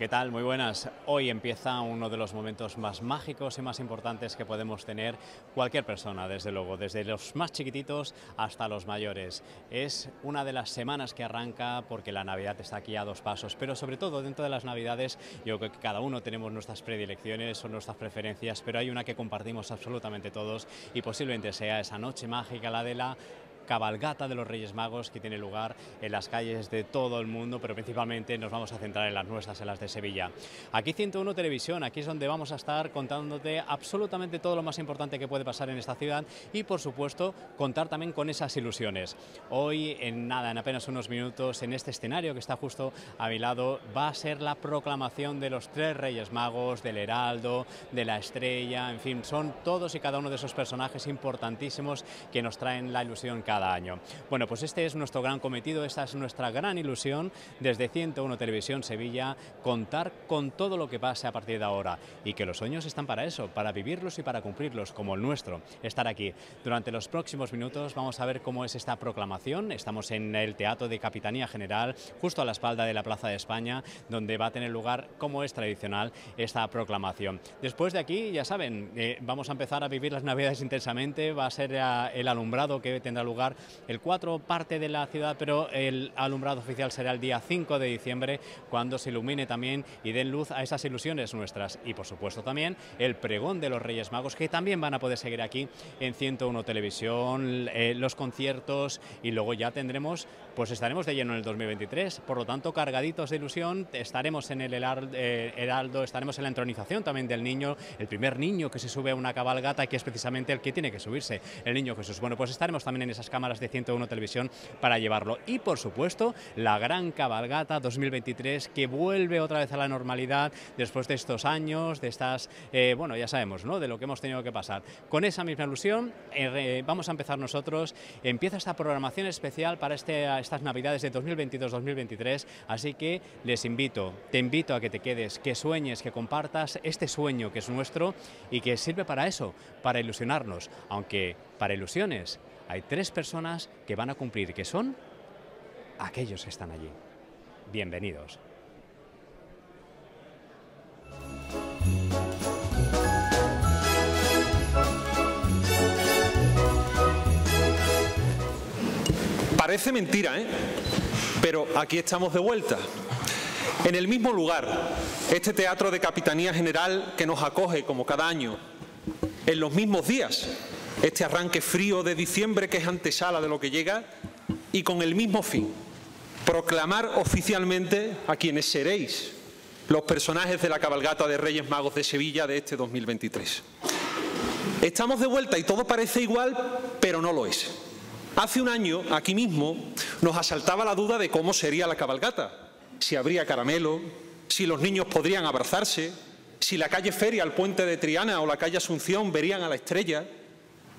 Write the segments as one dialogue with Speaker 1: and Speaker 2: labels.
Speaker 1: ¿Qué tal? Muy buenas. Hoy empieza uno de los momentos más mágicos y más importantes que podemos tener cualquier persona, desde luego, desde los más chiquititos hasta los mayores. Es una de las semanas que arranca porque la Navidad está aquí a dos pasos, pero sobre todo dentro de las Navidades yo creo que cada uno tenemos nuestras predilecciones o nuestras preferencias, pero hay una que compartimos absolutamente todos y posiblemente sea esa noche mágica, la de la cabalgata de los Reyes Magos que tiene lugar en las calles de todo el mundo, pero principalmente nos vamos a centrar en las nuestras, en las de Sevilla. Aquí 101 Televisión, aquí es donde vamos a estar contándote absolutamente todo lo más importante que puede pasar en esta ciudad y por supuesto contar también con esas ilusiones. Hoy en nada, en apenas unos minutos, en este escenario que está justo a mi lado, va a ser la proclamación de los tres Reyes Magos, del Heraldo, de la Estrella, en fin, son todos y cada uno de esos personajes importantísimos que nos traen la ilusión cada año. Bueno, pues este es nuestro gran cometido, esta es nuestra gran ilusión desde 101 Televisión Sevilla, contar con todo lo que pase a partir de ahora y que los sueños están para eso, para vivirlos y para cumplirlos, como el nuestro, estar aquí. Durante los próximos minutos vamos a ver cómo es esta proclamación, estamos en el Teatro de Capitanía General, justo a la espalda de la Plaza de España, donde va a tener lugar, como es tradicional, esta proclamación. Después de aquí, ya saben, eh, vamos a empezar a vivir las Navidades intensamente, va a ser eh, el alumbrado que tendrá lugar el 4 parte de la ciudad, pero el alumbrado oficial será el día 5 de diciembre, cuando se ilumine también y den luz a esas ilusiones nuestras. Y por supuesto también el pregón de los Reyes Magos, que también van a poder seguir aquí en 101 Televisión, eh, los conciertos y luego ya tendremos, pues estaremos de lleno en el 2023, por lo tanto cargaditos de ilusión, estaremos en el eh, Heraldo, estaremos en la entronización también del niño, el primer niño que se sube a una cabalgata, que es precisamente el que tiene que subirse, el niño Jesús. Bueno, pues estaremos también en esas cámaras de 101 Televisión para llevarlo. Y por supuesto, la gran cabalgata 2023 que vuelve otra vez a la normalidad después de estos años, de estas, eh, bueno, ya sabemos, ¿no? De lo que hemos tenido que pasar. Con esa misma ilusión, eh, vamos a empezar nosotros. Empieza esta programación especial para este, estas Navidades de 2022-2023. Así que les invito, te invito a que te quedes, que sueñes, que compartas este sueño que es nuestro y que sirve para eso, para ilusionarnos. Aunque para ilusiones hay tres personas que van a cumplir, que son aquellos que están allí. Bienvenidos.
Speaker 2: Parece mentira, ¿eh? Pero aquí estamos de vuelta. En el mismo lugar, este teatro de Capitanía General que nos acoge como cada año, en los mismos días, este arranque frío de diciembre que es antesala de lo que llega y con el mismo fin, proclamar oficialmente a quienes seréis los personajes de la cabalgata de Reyes Magos de Sevilla de este 2023. Estamos de vuelta y todo parece igual, pero no lo es. Hace un año, aquí mismo, nos asaltaba la duda de cómo sería la cabalgata, si habría caramelo, si los niños podrían abrazarse, si la calle Feria, el puente de Triana o la calle Asunción verían a la estrella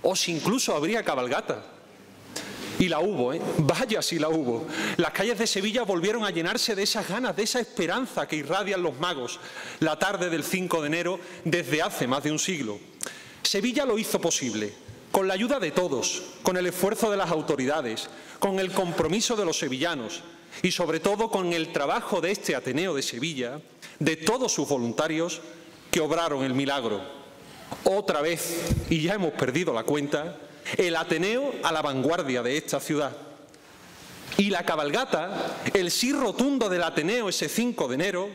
Speaker 2: o si incluso habría cabalgata. Y la hubo, ¿eh? vaya si la hubo. Las calles de Sevilla volvieron a llenarse de esas ganas, de esa esperanza que irradian los magos la tarde del 5 de enero desde hace más de un siglo. Sevilla lo hizo posible, con la ayuda de todos, con el esfuerzo de las autoridades, con el compromiso de los sevillanos y sobre todo con el trabajo de este Ateneo de Sevilla, de todos sus voluntarios que obraron el milagro otra vez, y ya hemos perdido la cuenta, el Ateneo a la vanguardia de esta ciudad. Y la cabalgata, el sí rotundo del Ateneo ese 5 de enero,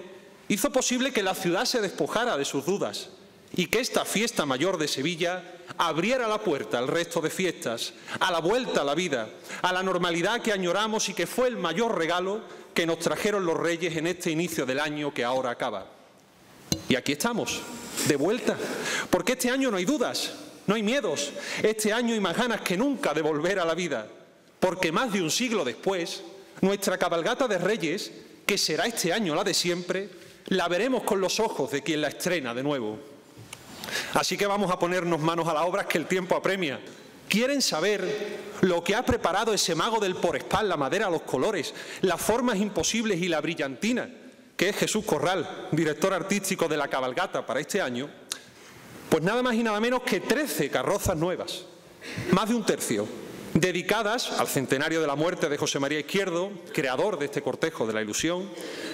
Speaker 2: hizo posible que la ciudad se despojara de sus dudas y que esta fiesta mayor de Sevilla abriera la puerta al resto de fiestas, a la vuelta a la vida, a la normalidad que añoramos y que fue el mayor regalo que nos trajeron los reyes en este inicio del año que ahora acaba. Y aquí estamos, de vuelta, porque este año no hay dudas, no hay miedos, este año hay más ganas que nunca de volver a la vida, porque más de un siglo después, nuestra cabalgata de reyes, que será este año la de siempre, la veremos con los ojos de quien la estrena de nuevo. Así que vamos a ponernos manos a la obra que el tiempo apremia. ¿Quieren saber lo que ha preparado ese mago del por espal, la madera, los colores, las formas imposibles y la brillantina? Que es Jesús Corral, director artístico de la cabalgata para este año, pues nada más y nada menos que 13 carrozas nuevas, más de un tercio, dedicadas al centenario de la muerte de José María Izquierdo, creador de este cortejo de la ilusión,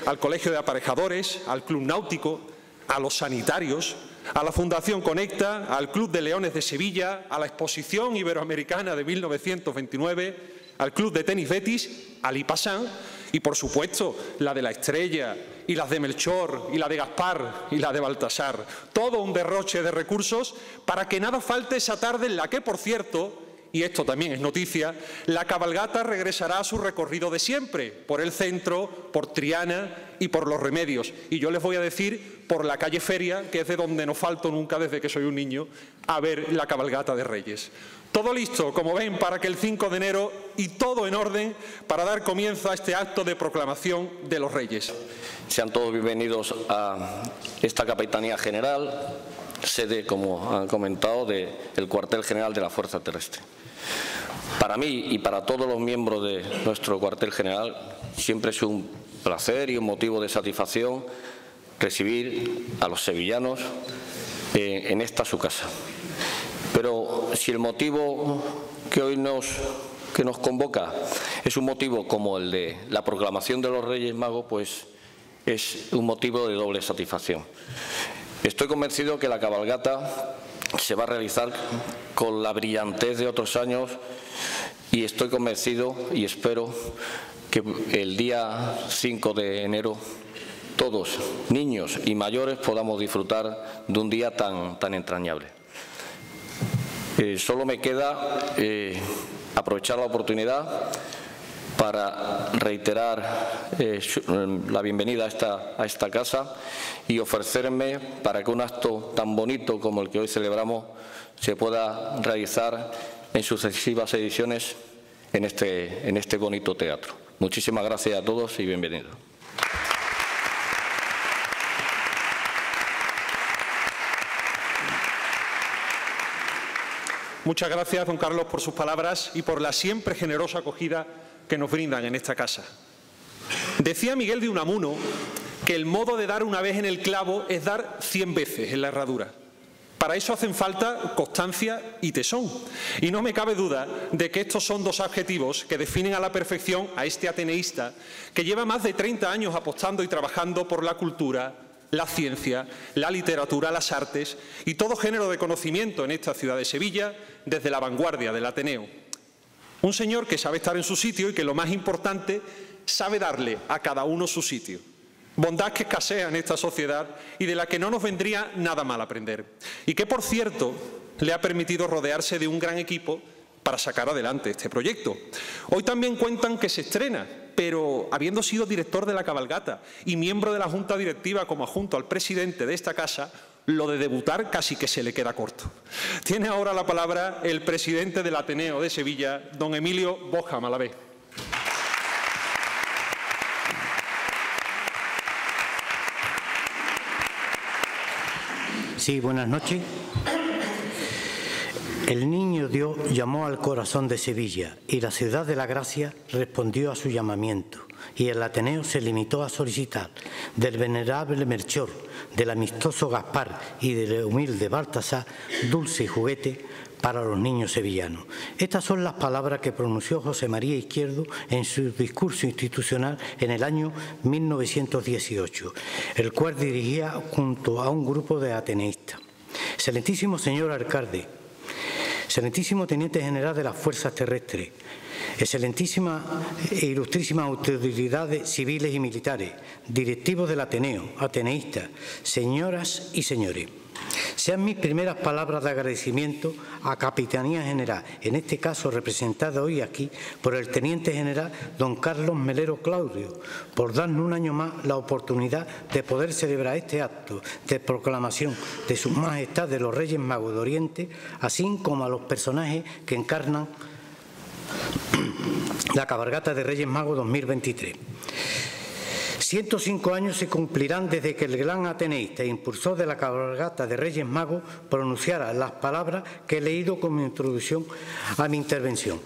Speaker 2: al Colegio de Aparejadores, al Club Náutico, a los sanitarios, a la Fundación Conecta, al Club de Leones de Sevilla, a la Exposición Iberoamericana de 1929, al Club de Tenis Betis, al IPASAN y, por supuesto, la de la Estrella y las de Melchor y la de Gaspar y la de Baltasar. Todo un derroche de recursos para que nada falte esa tarde en la que, por cierto, y esto también es noticia, la cabalgata regresará a su recorrido de siempre, por el centro, por Triana y por los remedios. Y yo les voy a decir por la calle Feria, que es de donde no falto nunca desde que soy un niño, a ver la cabalgata de Reyes. Todo listo, como ven, para que el 5 de enero y todo en orden para dar comienzo a este acto de proclamación de los Reyes.
Speaker 3: Sean todos bienvenidos a esta Capitanía General, sede, como han comentado, del cuartel general de la Fuerza Terrestre. Para mí y para todos los miembros de nuestro cuartel general siempre es un placer y un motivo de satisfacción recibir a los sevillanos en esta su casa. Pero si el motivo que hoy nos, que nos convoca es un motivo como el de la proclamación de los Reyes Magos, pues es un motivo de doble satisfacción. Estoy convencido que la cabalgata se va a realizar con la brillantez de otros años y estoy convencido y espero que el día 5 de enero todos, niños y mayores, podamos disfrutar de un día tan, tan entrañable. Eh, solo me queda eh, aprovechar la oportunidad para reiterar eh, la bienvenida a esta, a esta casa y ofrecerme para que un acto tan bonito como el que hoy celebramos se pueda realizar en sucesivas ediciones en este, en este bonito teatro. Muchísimas gracias a todos y bienvenidos.
Speaker 2: Muchas gracias, don Carlos, por sus palabras y por la siempre generosa acogida que nos brindan en esta casa. Decía Miguel de Unamuno que el modo de dar una vez en el clavo es dar cien veces en la herradura. Para eso hacen falta constancia y tesón. Y no me cabe duda de que estos son dos adjetivos que definen a la perfección a este ateneísta que lleva más de 30 años apostando y trabajando por la cultura, la ciencia, la literatura, las artes y todo género de conocimiento en esta ciudad de Sevilla desde la vanguardia del Ateneo. Un señor que sabe estar en su sitio y que lo más importante, sabe darle a cada uno su sitio. Bondad que escasea en esta sociedad y de la que no nos vendría nada mal aprender. Y que, por cierto, le ha permitido rodearse de un gran equipo para sacar adelante este proyecto. Hoy también cuentan que se estrena, pero habiendo sido director de la cabalgata y miembro de la Junta Directiva como adjunto al presidente de esta casa, lo de debutar casi que se le queda corto. Tiene ahora la palabra el presidente del Ateneo de Sevilla, don Emilio Boja Malavé.
Speaker 4: Sí, buenas noches. El niño Dios llamó al corazón de Sevilla y la ciudad de la gracia respondió a su llamamiento y el Ateneo se limitó a solicitar del venerable Melchor, del amistoso Gaspar y del humilde Baltasar dulce y juguete para los niños sevillanos. Estas son las palabras que pronunció José María Izquierdo en su discurso institucional en el año 1918, el cual dirigía junto a un grupo de ateneístas. Excelentísimo señor alcalde, excelentísimo teniente general de las fuerzas terrestres, excelentísimas e ilustrísimas autoridades civiles y militares, directivos del Ateneo, ateneístas, señoras y señores. Sean mis primeras palabras de agradecimiento a Capitanía General, en este caso representada hoy aquí por el Teniente General don Carlos Melero Claudio, por darnos un año más la oportunidad de poder celebrar este acto de proclamación de Su Majestad de los Reyes Magos de Oriente, así como a los personajes que encarnan la cabalgata de Reyes Magos 2023. 105 años se cumplirán desde que el gran ateneísta e impulsor de la cabalgata de Reyes Magos pronunciara las palabras que he leído como introducción a mi intervención.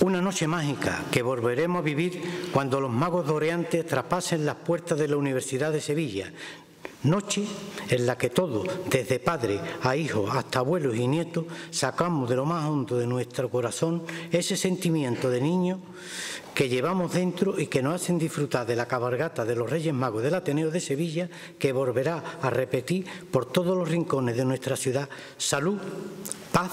Speaker 4: Una noche mágica que volveremos a vivir cuando los magos doreantes traspasen las puertas de la Universidad de Sevilla, Noche en la que todos, desde padre a hijos hasta abuelos y nietos, sacamos de lo más hondo de nuestro corazón ese sentimiento de niño que llevamos dentro y que nos hacen disfrutar de la cabalgata de los Reyes Magos del Ateneo de Sevilla, que volverá a repetir por todos los rincones de nuestra ciudad salud, paz,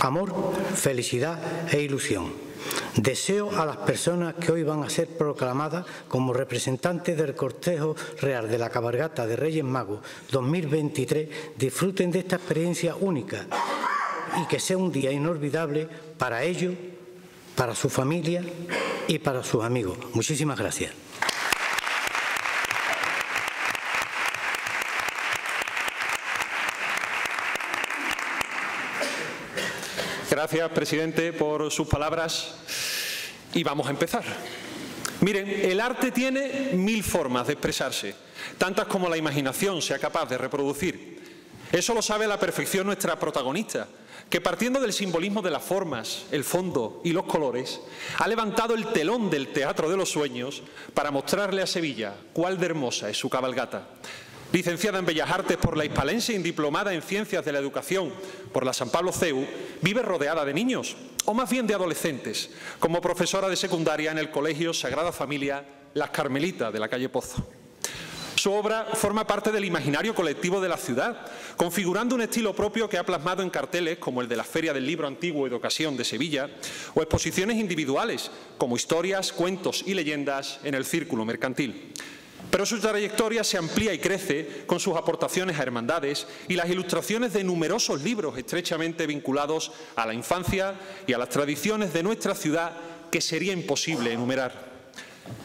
Speaker 4: amor, felicidad e ilusión. Deseo a las personas que hoy van a ser proclamadas como representantes del cortejo real de la cabalgata de Reyes Magos 2023 disfruten de esta experiencia única y que sea un día inolvidable para ellos, para su familia y para sus amigos. Muchísimas gracias.
Speaker 2: Gracias, presidente, por sus palabras. Y vamos a empezar. Miren, el arte tiene mil formas de expresarse, tantas como la imaginación sea capaz de reproducir. Eso lo sabe a la perfección nuestra protagonista, que partiendo del simbolismo de las formas, el fondo y los colores, ha levantado el telón del Teatro de los Sueños para mostrarle a Sevilla cuál de hermosa es su cabalgata. Licenciada en Bellas Artes por la Hispalense y diplomada en Ciencias de la Educación por la San Pablo CEU, vive rodeada de niños, o más bien de adolescentes, como profesora de secundaria en el Colegio Sagrada Familia Las Carmelitas de la calle Pozo. Su obra forma parte del imaginario colectivo de la ciudad, configurando un estilo propio que ha plasmado en carteles como el de la Feria del Libro Antiguo y de Ocasión de Sevilla, o exposiciones individuales como historias, cuentos y leyendas en el Círculo Mercantil. Pero su trayectoria se amplía y crece con sus aportaciones a hermandades y las ilustraciones de numerosos libros estrechamente vinculados a la infancia y a las tradiciones de nuestra ciudad que sería imposible enumerar.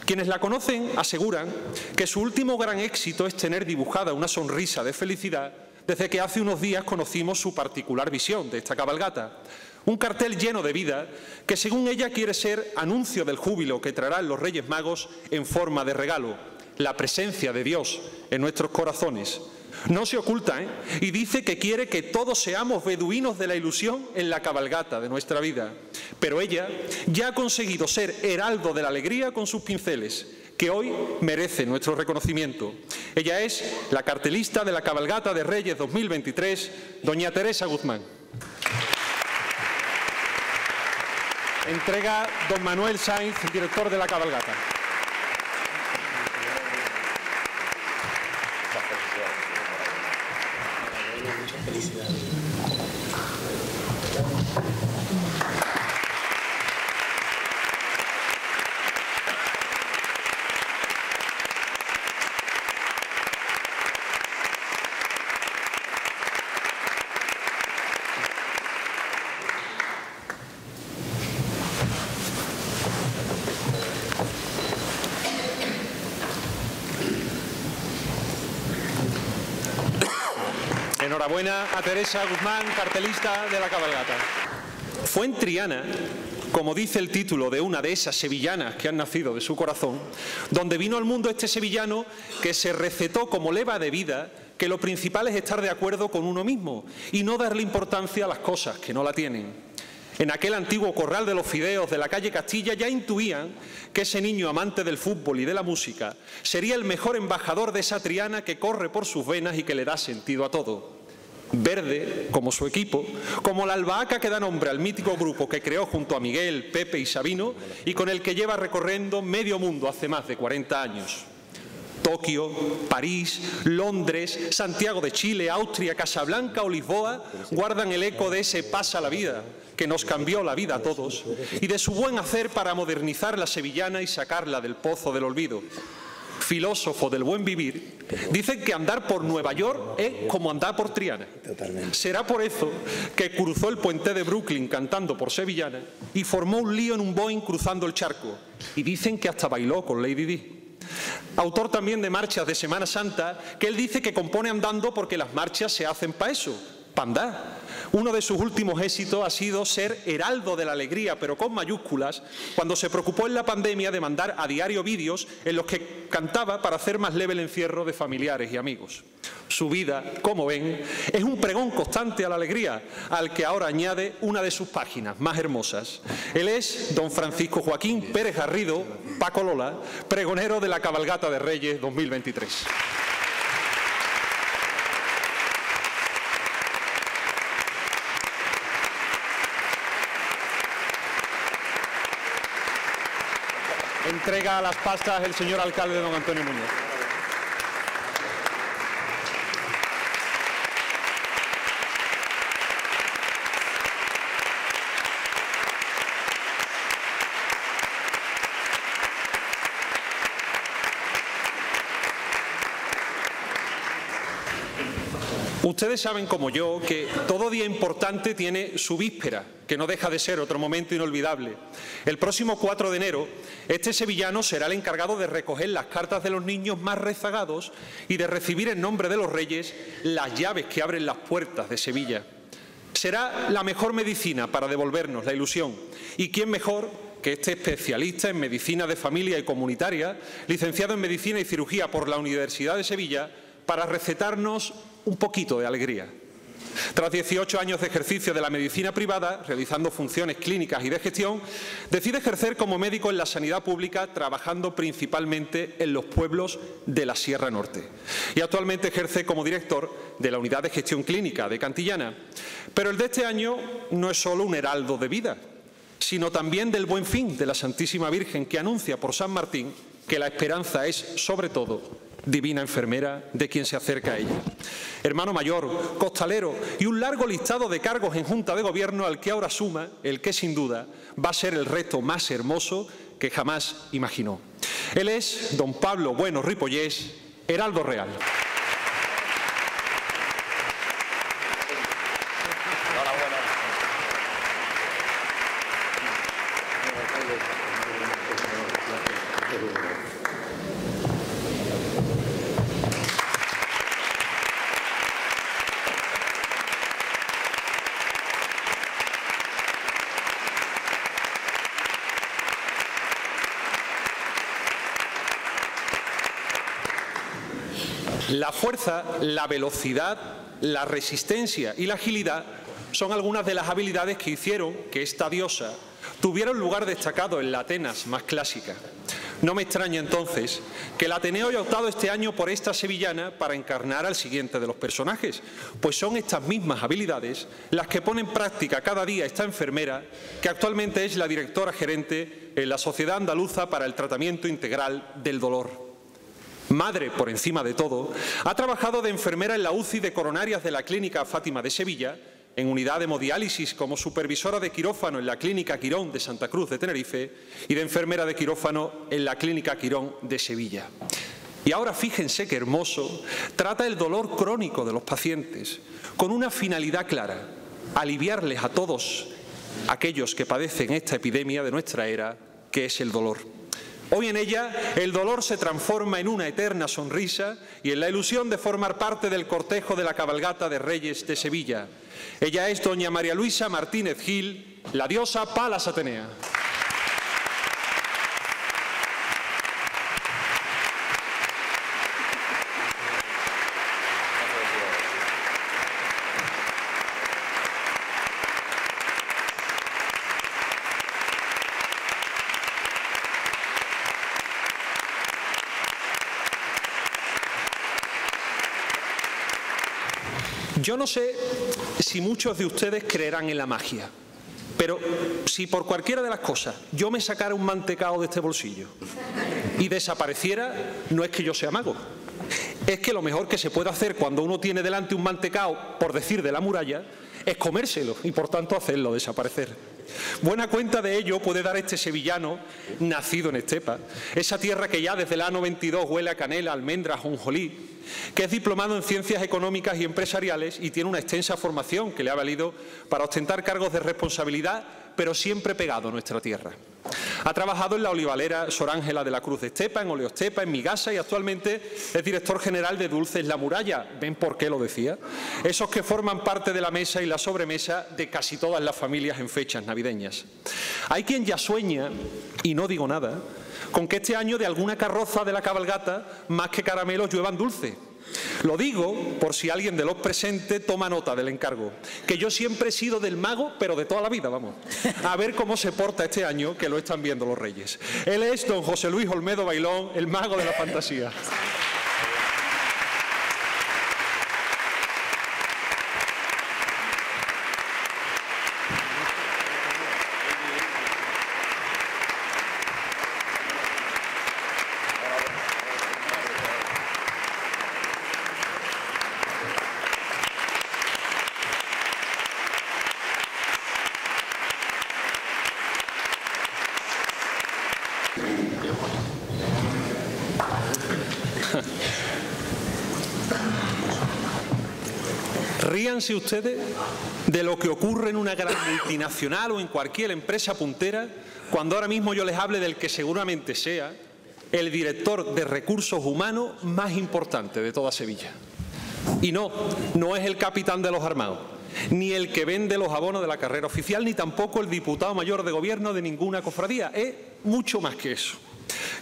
Speaker 2: Quienes la conocen aseguran que su último gran éxito es tener dibujada una sonrisa de felicidad desde que hace unos días conocimos su particular visión de esta cabalgata. Un cartel lleno de vida que según ella quiere ser anuncio del júbilo que traerán los Reyes Magos en forma de regalo la presencia de Dios en nuestros corazones. No se oculta ¿eh? y dice que quiere que todos seamos beduinos de la ilusión en la cabalgata de nuestra vida. Pero ella ya ha conseguido ser heraldo de la alegría con sus pinceles, que hoy merece nuestro reconocimiento. Ella es la cartelista de la cabalgata de Reyes 2023, doña Teresa Guzmán. Entrega don Manuel Sainz, director de la cabalgata. Enhorabuena Teresa Guzmán, cartelista de la cabalgata. Fue en Triana, como dice el título de una de esas sevillanas que han nacido de su corazón, donde vino al mundo este sevillano que se recetó como leva de vida que lo principal es estar de acuerdo con uno mismo y no darle importancia a las cosas que no la tienen. En aquel antiguo corral de los fideos de la calle Castilla ya intuían que ese niño amante del fútbol y de la música sería el mejor embajador de esa triana que corre por sus venas y que le da sentido a todo. Verde, como su equipo, como la albahaca que da nombre al mítico grupo que creó junto a Miguel, Pepe y Sabino y con el que lleva recorriendo medio mundo hace más de 40 años. Tokio, París, Londres, Santiago de Chile, Austria, Casablanca o Lisboa guardan el eco de ese pasa la vida que nos cambió la vida a todos y de su buen hacer para modernizar la sevillana y sacarla del pozo del olvido filósofo del buen vivir, dice que andar por Nueva York es como andar por Triana. Será por eso que cruzó el puente de Brooklyn cantando por Sevillana y formó un lío en un Boeing cruzando el charco. Y dicen que hasta bailó con Lady Di. Autor también de marchas de Semana Santa, que él dice que compone andando porque las marchas se hacen para eso, para andar. Uno de sus últimos éxitos ha sido ser heraldo de la alegría, pero con mayúsculas, cuando se preocupó en la pandemia de mandar a diario vídeos en los que cantaba para hacer más leve el encierro de familiares y amigos. Su vida, como ven, es un pregón constante a la alegría, al que ahora añade una de sus páginas más hermosas. Él es don Francisco Joaquín Pérez Garrido, Paco Lola, pregonero de la Cabalgata de Reyes 2023. Entrega las pastas el señor alcalde don Antonio Muñoz. Ustedes saben como yo que todo día importante tiene su víspera, que no deja de ser otro momento inolvidable. El próximo 4 de enero, este sevillano será el encargado de recoger las cartas de los niños más rezagados y de recibir en nombre de los reyes las llaves que abren las puertas de Sevilla. Será la mejor medicina para devolvernos la ilusión. ¿Y quién mejor que este especialista en medicina de familia y comunitaria, licenciado en medicina y cirugía por la Universidad de Sevilla, para recetarnos un poquito de alegría. Tras 18 años de ejercicio de la medicina privada, realizando funciones clínicas y de gestión, decide ejercer como médico en la sanidad pública, trabajando principalmente en los pueblos de la Sierra Norte. Y actualmente ejerce como director de la Unidad de Gestión Clínica de Cantillana. Pero el de este año no es solo un heraldo de vida, sino también del buen fin de la Santísima Virgen que anuncia por San Martín que la esperanza es, sobre todo, divina enfermera de quien se acerca a ella. Hermano mayor, costalero y un largo listado de cargos en Junta de Gobierno al que ahora suma el que sin duda va a ser el reto más hermoso que jamás imaginó. Él es don Pablo Bueno Ripollés, Heraldo Real. La fuerza, la velocidad, la resistencia y la agilidad son algunas de las habilidades que hicieron que esta diosa tuviera un lugar destacado en la Atenas más clásica. No me extraña entonces que el Ateneo haya optado este año por esta sevillana para encarnar al siguiente de los personajes, pues son estas mismas habilidades las que pone en práctica cada día esta enfermera, que actualmente es la directora gerente en la Sociedad Andaluza para el Tratamiento Integral del Dolor madre por encima de todo, ha trabajado de enfermera en la UCI de coronarias de la Clínica Fátima de Sevilla, en unidad de hemodiálisis como supervisora de quirófano en la Clínica Quirón de Santa Cruz de Tenerife y de enfermera de quirófano en la Clínica Quirón de Sevilla. Y ahora fíjense qué hermoso, trata el dolor crónico de los pacientes con una finalidad clara, aliviarles a todos aquellos que padecen esta epidemia de nuestra era, que es el dolor. Hoy en ella el dolor se transforma en una eterna sonrisa y en la ilusión de formar parte del cortejo de la cabalgata de Reyes de Sevilla. Ella es doña María Luisa Martínez Gil, la diosa Palas Atenea. Yo no sé si muchos de ustedes creerán en la magia, pero si por cualquiera de las cosas yo me sacara un mantecao de este bolsillo y desapareciera, no es que yo sea mago. Es que lo mejor que se puede hacer cuando uno tiene delante un mantecao, por decir de la muralla, es comérselo y por tanto hacerlo desaparecer. Buena cuenta de ello puede dar este sevillano, nacido en Estepa, esa tierra que ya desde el año 22 huele a canela, almendra, jonjolí, que es diplomado en Ciencias Económicas y Empresariales y tiene una extensa formación que le ha valido para ostentar cargos de responsabilidad, pero siempre pegado a nuestra tierra. Ha trabajado en la olivalera Sor Ángela de la Cruz de Estepa, en Oleostepa, en Migasa y actualmente es director general de Dulces La Muralla. ¿Ven por qué lo decía? Esos que forman parte de la mesa y la sobremesa de casi todas las familias en fechas navideñas. Hay quien ya sueña, y no digo nada, con que este año de alguna carroza de la cabalgata, más que caramelos, lluevan dulce. Lo digo por si alguien de los presentes toma nota del encargo, que yo siempre he sido del mago, pero de toda la vida, vamos. A ver cómo se porta este año, que lo están viendo los reyes. Él es don José Luis Olmedo Bailón, el mago de la fantasía. Ríanse ustedes de lo que ocurre en una gran multinacional o en cualquier empresa puntera cuando ahora mismo yo les hable del que seguramente sea el director de recursos humanos más importante de toda Sevilla. Y no, no es el capitán de los armados, ni el que vende los abonos de la carrera oficial, ni tampoco el diputado mayor de gobierno de ninguna cofradía. Es mucho más que eso.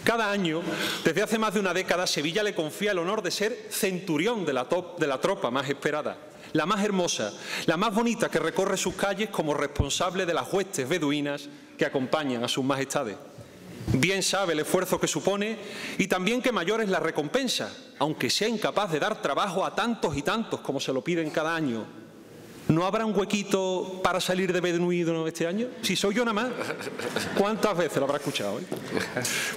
Speaker 2: Cada año, desde hace más de una década, Sevilla le confía el honor de ser centurión de la, tropa más esperada, la más hermosa, la más bonita que recorre sus calles como responsable de las huestes beduinas que acompañan a sus majestades. Bien sabe el esfuerzo que supone y también que mayor es la recompensa, aunque sea incapaz de dar trabajo a tantos y tantos como se lo piden cada año ¿No habrá un huequito para salir de Beduino este año? Si soy yo nada más. ¿Cuántas veces lo habrá escuchado? hoy?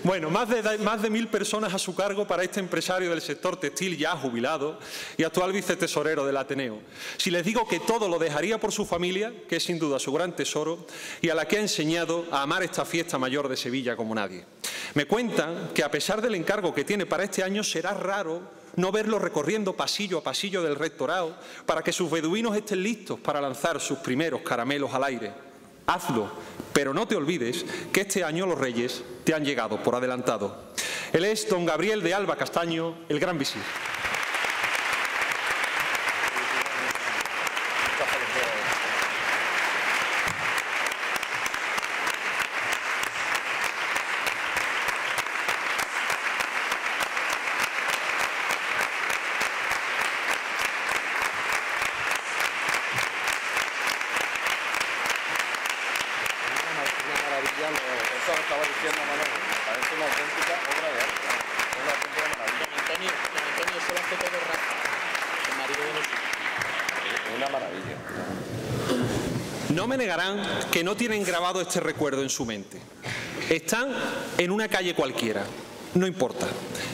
Speaker 2: Bueno, más de, más de mil personas a su cargo para este empresario del sector textil ya jubilado y actual vicetesorero del Ateneo. Si les digo que todo lo dejaría por su familia, que es sin duda su gran tesoro, y a la que ha enseñado a amar esta fiesta mayor de Sevilla como nadie. Me cuentan que a pesar del encargo que tiene para este año será raro no verlo recorriendo pasillo a pasillo del rectorado para que sus beduinos estén listos para lanzar sus primeros caramelos al aire. Hazlo, pero no te olvides que este año los reyes te han llegado por adelantado. Él es don Gabriel de Alba Castaño, el gran visir. Que no tienen grabado este recuerdo en su mente. Están en una calle cualquiera, no importa.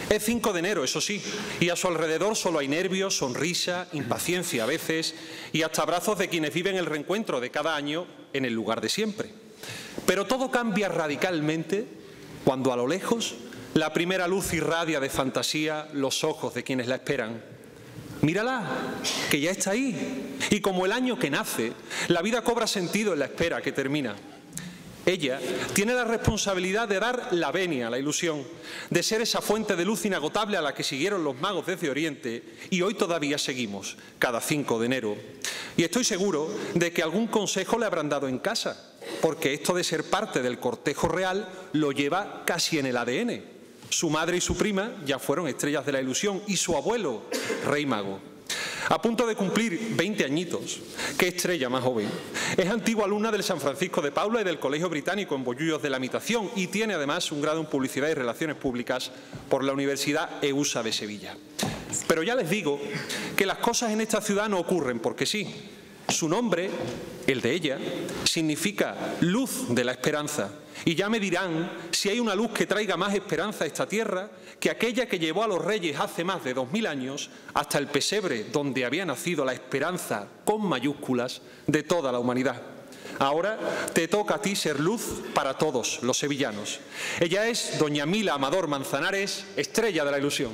Speaker 2: Es 5 de enero, eso sí, y a su alrededor solo hay nervios, sonrisa, impaciencia a veces y hasta abrazos de quienes viven el reencuentro de cada año en el lugar de siempre. Pero todo cambia radicalmente cuando a lo lejos la primera luz irradia de fantasía los ojos de quienes la esperan Mírala, que ya está ahí. Y como el año que nace, la vida cobra sentido en la espera que termina. Ella tiene la responsabilidad de dar la venia a la ilusión, de ser esa fuente de luz inagotable a la que siguieron los magos desde Oriente y hoy todavía seguimos, cada 5 de enero. Y estoy seguro de que algún consejo le habrán dado en casa, porque esto de ser parte del cortejo real lo lleva casi en el ADN. Su madre y su prima ya fueron estrellas de la ilusión y su abuelo, rey mago. A punto de cumplir 20 añitos, qué estrella más joven. Es antigua alumna del San Francisco de Paula y del Colegio Británico en Bollullos de la Imitación y tiene además un grado en Publicidad y Relaciones Públicas por la Universidad EUSA de Sevilla. Pero ya les digo que las cosas en esta ciudad no ocurren porque sí. Su nombre, el de ella, significa luz de la esperanza y ya me dirán si hay una luz que traiga más esperanza a esta tierra que aquella que llevó a los reyes hace más de dos mil años hasta el pesebre donde había nacido la esperanza con mayúsculas de toda la humanidad. Ahora te toca a ti ser luz para todos los sevillanos. Ella es doña Mila Amador Manzanares, estrella de la ilusión.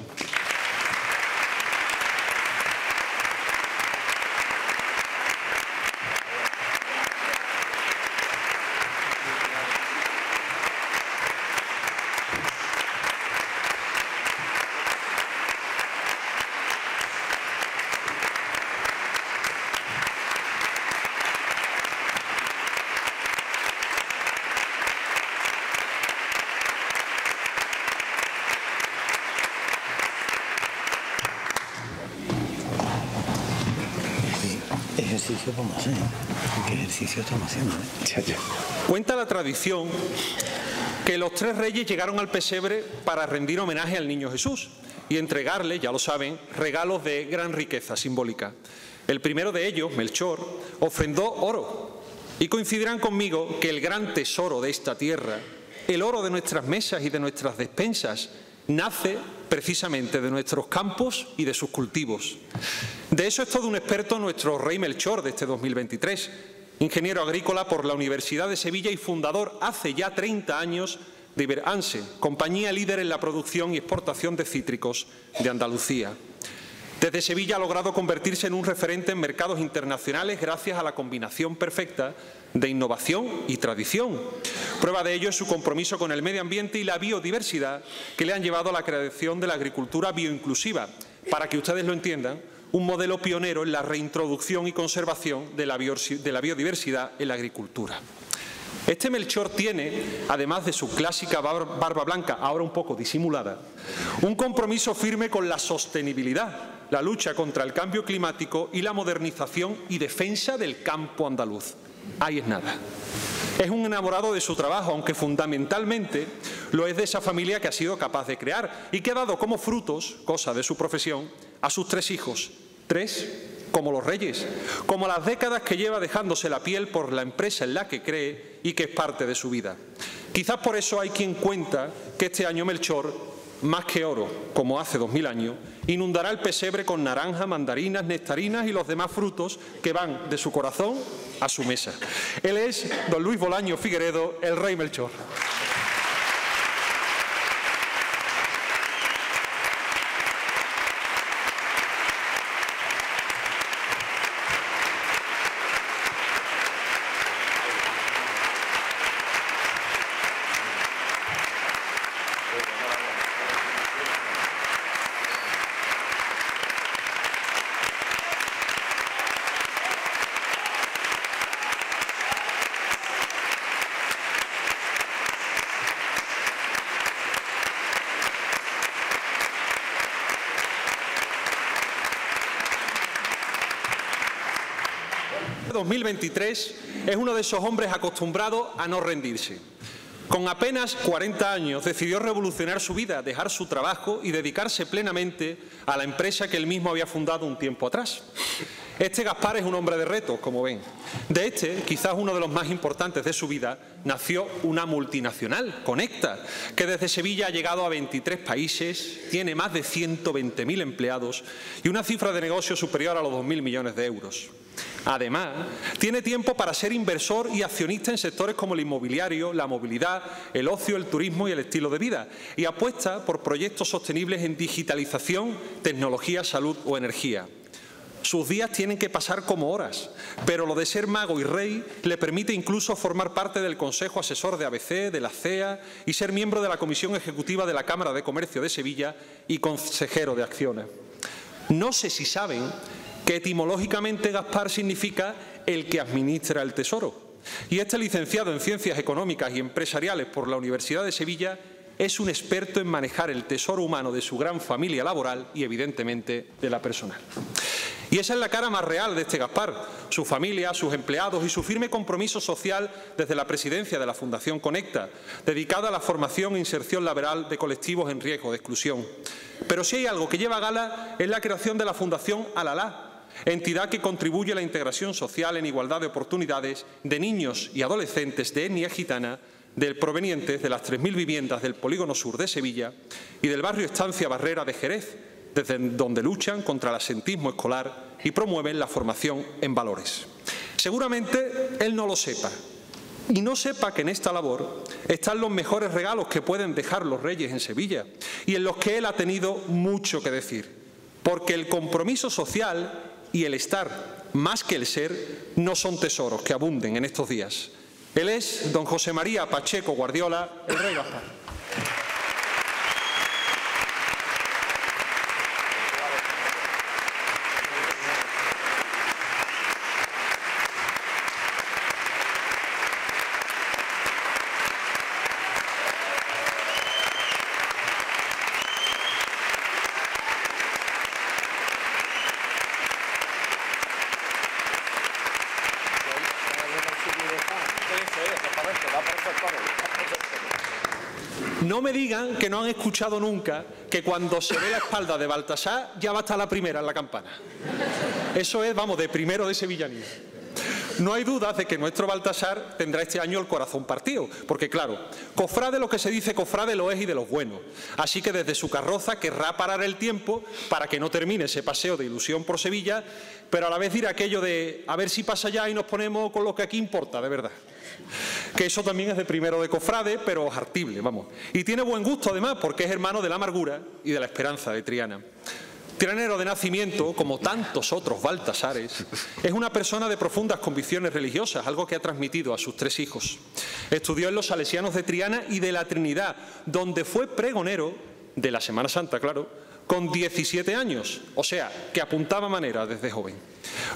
Speaker 2: ¿Eh? Cuenta la tradición que los tres reyes llegaron al pesebre para rendir homenaje al niño Jesús y entregarle, ya lo saben, regalos de gran riqueza simbólica. El primero de ellos, Melchor, ofrendó oro. Y coincidirán conmigo que el gran tesoro de esta tierra, el oro de nuestras mesas y de nuestras despensas, nace precisamente de nuestros campos y de sus cultivos. De eso es todo un experto nuestro rey Melchor de este 2023, ingeniero agrícola por la Universidad de Sevilla y fundador hace ya 30 años de Iberanse, compañía líder en la producción y exportación de cítricos de Andalucía. Desde Sevilla ha logrado convertirse en un referente en mercados internacionales gracias a la combinación perfecta de innovación y tradición. Prueba de ello es su compromiso con el medio ambiente y la biodiversidad que le han llevado a la creación de la agricultura bioinclusiva. Para que ustedes lo entiendan, un modelo pionero en la reintroducción y conservación de la, biodiversidad en la agricultura. Este Melchor tiene, además de su clásica barba blanca, ahora un poco disimulada, un compromiso firme con la sostenibilidad, la lucha contra el cambio climático y la modernización y defensa del campo andaluz. Ahí es nada. Es un enamorado de su trabajo, aunque fundamentalmente lo es de esa familia que ha sido capaz de crear y que ha dado como frutos, cosa de su profesión, a sus tres hijos. Tres como los reyes, como las décadas que lleva dejándose la piel por la empresa en la que cree y que es parte de su vida. Quizás por eso hay quien cuenta que este año Melchor más que oro, como hace dos mil años, inundará el pesebre con naranja, mandarinas, nectarinas y los demás frutos que van de su corazón a su mesa. Él es don Luis Bolaño Figueredo, el rey Melchor. 2023 es uno de esos hombres acostumbrados a no rendirse. Con apenas 40 años decidió revolucionar su vida, dejar su trabajo y dedicarse plenamente a la empresa que él mismo había fundado un tiempo atrás. Este Gaspar es un hombre de retos, como ven. De este, quizás uno de los más importantes de su vida, nació una multinacional, Conecta, que desde Sevilla ha llegado a 23 países, tiene más de 120.000 empleados y una cifra de negocio superior a los 2.000 millones de euros. Además, tiene tiempo para ser inversor y accionista en sectores como el inmobiliario, la movilidad, el ocio, el turismo y el estilo de vida, y apuesta por proyectos sostenibles en digitalización, tecnología, salud o energía. Sus días tienen que pasar como horas, pero lo de ser mago y rey le permite incluso formar parte del Consejo Asesor de ABC, de la CEA y ser miembro de la Comisión Ejecutiva de la Cámara de Comercio de Sevilla y consejero de acciones. No sé si saben que etimológicamente Gaspar significa el que administra el tesoro. Y este licenciado en Ciencias Económicas y Empresariales por la Universidad de Sevilla es un experto en manejar el tesoro humano de su gran familia laboral y, evidentemente, de la personal. Y esa es la cara más real de este Gaspar, su familia, sus empleados y su firme compromiso social desde la presidencia de la Fundación Conecta, dedicada a la formación e inserción laboral de colectivos en riesgo de exclusión. Pero si hay algo que lleva gala es la creación de la Fundación Alalá, entidad que contribuye a la integración social en igualdad de oportunidades de niños y adolescentes de etnia gitana del provenientes de las 3.000 viviendas del polígono sur de Sevilla y del barrio Estancia Barrera de Jerez, desde donde luchan contra el asentismo escolar y promueven la formación en valores. Seguramente él no lo sepa y no sepa que en esta labor están los mejores regalos que pueden dejar los reyes en Sevilla y en los que él ha tenido mucho que decir, porque el compromiso social y el estar más que el ser no son tesoros que abunden en estos días. Él es don José María Pacheco Guardiola, el rey Gaspar. No digan que no han escuchado nunca que cuando se ve la espalda de Baltasar ya va a estar la primera en la campana. Eso es, vamos, de primero de sevillanía. No hay dudas de que nuestro Baltasar tendrá este año el corazón partido, porque claro, cofrade lo que se dice cofrade lo es y de los buenos. Así que desde su carroza querrá parar el tiempo para que no termine ese paseo de ilusión por Sevilla, pero a la vez dirá aquello de a ver si pasa ya y nos ponemos con lo que aquí importa, de verdad. Que eso también es de primero de cofrade, pero hartible, vamos. Y tiene buen gusto además, porque es hermano de la amargura y de la esperanza de Triana. Trianero de nacimiento, como tantos otros Baltasares, es una persona de profundas convicciones religiosas, algo que ha transmitido a sus tres hijos. Estudió en los Salesianos de Triana y de la Trinidad, donde fue pregonero de la Semana Santa, claro, con 17 años, o sea, que apuntaba manera desde joven.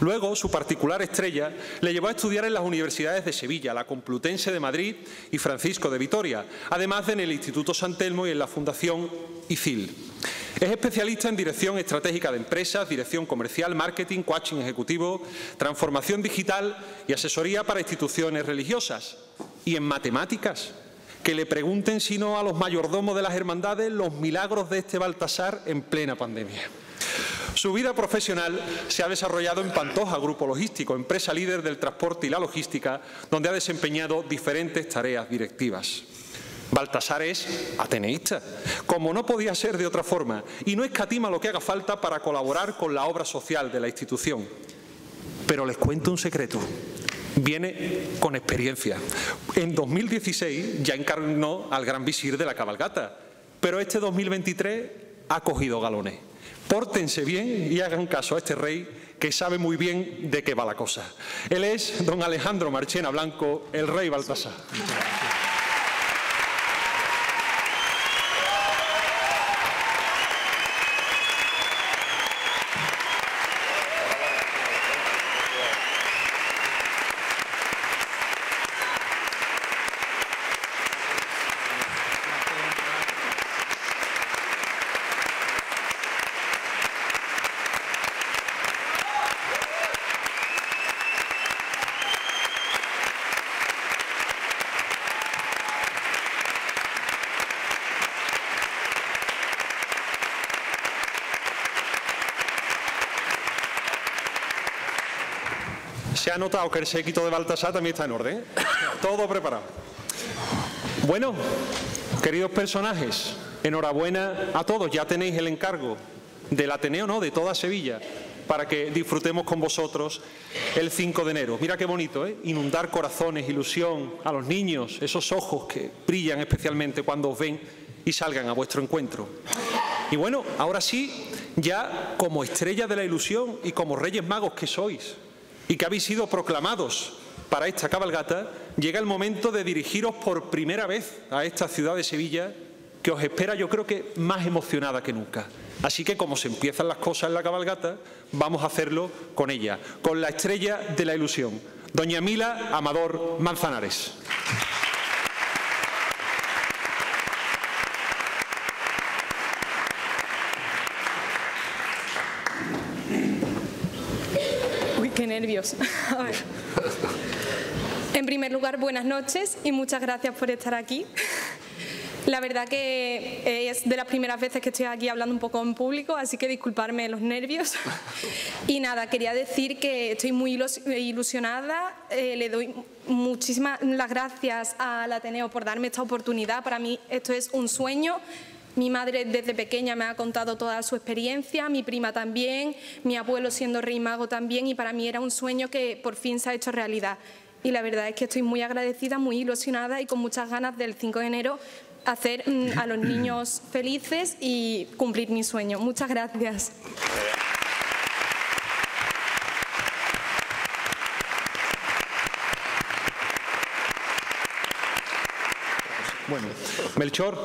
Speaker 2: Luego, su particular estrella le llevó a estudiar en las universidades de Sevilla, la Complutense de Madrid y Francisco de Vitoria, además de en el Instituto San Telmo y en la Fundación ICIL. Es especialista en dirección estratégica de empresas, dirección comercial, marketing, coaching ejecutivo, transformación digital y asesoría para instituciones religiosas. Y en matemáticas. Que le pregunten si no a los mayordomos de las hermandades los milagros de este Baltasar en plena pandemia. Su vida profesional se ha desarrollado en Pantoja Grupo Logístico, empresa líder del transporte y la logística, donde ha desempeñado diferentes tareas directivas. Baltasar es ateneísta, como no podía ser de otra forma, y no escatima lo que haga falta para colaborar con la obra social de la institución. Pero les cuento un secreto. Viene con experiencia. En 2016 ya encarnó al gran visir de la cabalgata, pero este 2023 ha cogido galones. Pórtense bien y hagan caso a este rey que sabe muy bien de qué va la cosa. Él es don Alejandro Marchena Blanco, el rey Baltasar. Se ha notado que el séquito de Baltasar también está en orden. Todo preparado. Bueno, queridos personajes, enhorabuena a todos. Ya tenéis el encargo del Ateneo, no, de toda Sevilla, para que disfrutemos con vosotros el 5 de enero. Mira qué bonito, ¿eh? Inundar corazones, ilusión a los niños, esos ojos que brillan especialmente cuando os ven y salgan a vuestro encuentro. Y bueno, ahora sí, ya como estrella de la ilusión y como reyes magos que sois, y que habéis sido proclamados para esta cabalgata, llega el momento de dirigiros por primera vez a esta ciudad de Sevilla que os espera yo creo que más emocionada que nunca. Así que como se empiezan las cosas en la cabalgata, vamos a hacerlo con ella, con la estrella de la ilusión, doña Mila Amador Manzanares.
Speaker 5: En primer lugar, buenas noches y muchas gracias por estar aquí. La verdad que es de las primeras veces que estoy aquí hablando un poco en público, así que disculparme los nervios. Y nada, quería decir que estoy muy ilusionada, eh, le doy muchísimas las gracias al Ateneo por darme esta oportunidad. Para mí esto es un sueño, mi madre desde pequeña me ha contado toda su experiencia, mi prima también, mi abuelo siendo rey mago también y para mí era un sueño que por fin se ha hecho realidad. Y la verdad es que estoy muy agradecida, muy ilusionada y con muchas ganas del 5 de enero hacer mm, a los niños felices y cumplir mi sueño. Muchas gracias.
Speaker 2: Bueno, Melchor,